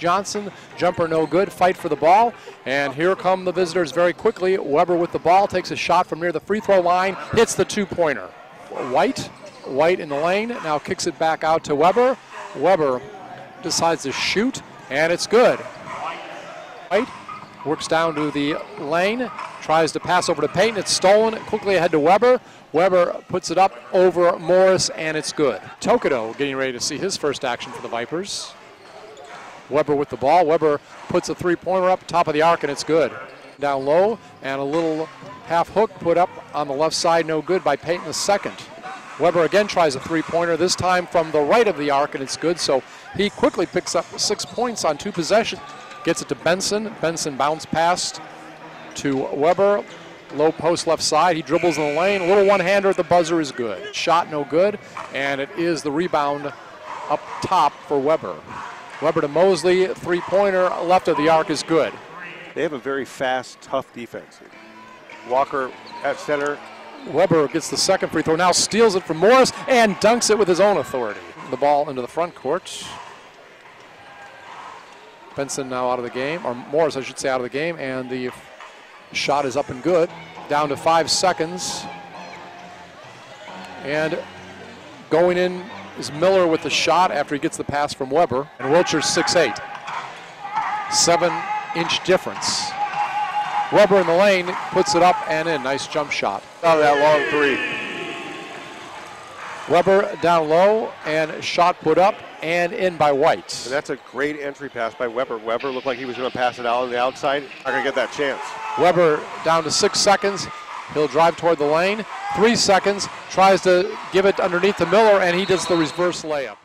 Johnson, jumper no good, fight for the ball. And here come the visitors very quickly. Weber with the ball takes a shot from near the free throw line, hits the two pointer. White, White in the lane, now kicks it back out to Weber. Weber decides to shoot, and it's good. White works down to the lane, tries to pass over to Payton. It's stolen quickly ahead to Weber. Weber puts it up over Morris, and it's good. Tokido getting ready to see his first action for the Vipers. Weber with the ball. Weber puts a three pointer up top of the arc, and it's good. Down low, and a little half hook put up on the left side, no good by Payton the second. Weber again tries a three pointer, this time from the right of the arc, and it's good. So he quickly picks up six points on two possessions. Gets it to Benson. Benson bounce past to Weber. Low post left side. He dribbles in the lane. A little one hander at the buzzer is good. Shot no good, and it is the rebound up top for Weber. Weber to Mosley. Three pointer left of the arc is good. They have a very fast, tough defense. Walker at center. Weber gets the second free throw. Now steals it from Morris and dunks it with his own authority. The ball into the front court. Benson now out of the game, or Morris, I should say, out of the game, and the shot is up and good. Down to five seconds. And going in is Miller with the shot after he gets the pass from Weber. And Wilcher's 6'8. Seven inch difference. Weber in the lane puts it up and in. Nice jump shot. Out of that long three. Weber down low and shot put up and in by White. And that's a great entry pass by Weber. Weber looked like he was going to pass it out on the outside. Not going to get that chance. Weber down to six seconds. He'll drive toward the lane. Three seconds. Tries to give it underneath to Miller, and he does the reverse layup.